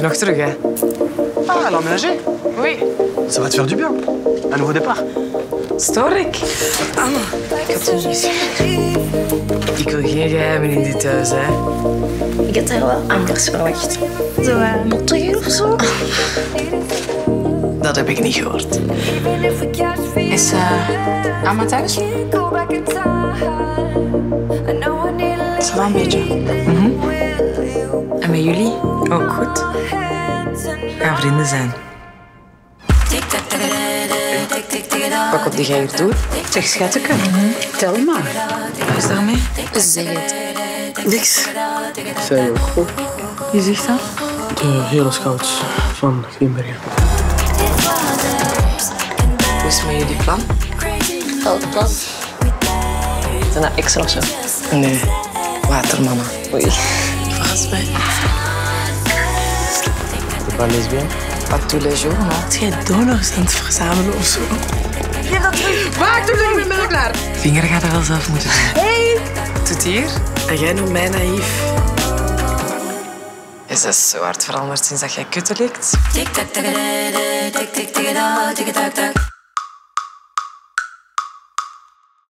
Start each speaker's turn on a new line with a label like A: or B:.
A: Nog terug, hè.
B: Ah, l'emménager
A: Oei,
B: Ça va te faire du bien. Un nouveau départ.
A: stoor ik? Anne, ik had het niet. Ik wil geen geheimen in dit huis, hè.
C: Ik had haar wel anders verwacht. Zo uh, mottiger of zo.
A: Dat heb ik niet gehoord.
D: Is uh, Amma thuis?
A: Wel een beetje. En met jullie? Ook goed. We gaan vrienden zijn. Wat komt die jij hier doen?
D: Zeg, schatteke. Tel maar.
A: Wat is daarmee?
C: Zeg het.
A: Niks.
B: C'est goed.
D: Wie zegt dat?
B: De hele scouts van Grimbergen.
A: Hoe is het met jullie plan?
C: Welk plan?
A: Zijn dat extra of zo? Nee, watermama. Oei. Verras mij.
B: T'es pas lesbien
A: Pas tous les jours, man. Jij donors aan het verzamelen of zo. Geef dat terug. Wacht, doe ik ben klaar. Vinger gaat dat wel zelf moeten doen. Hey. Tot hier. En jij noemt mij naïef. Is dat zo hard veranderd sinds dat jij kutten likt?
E: Tik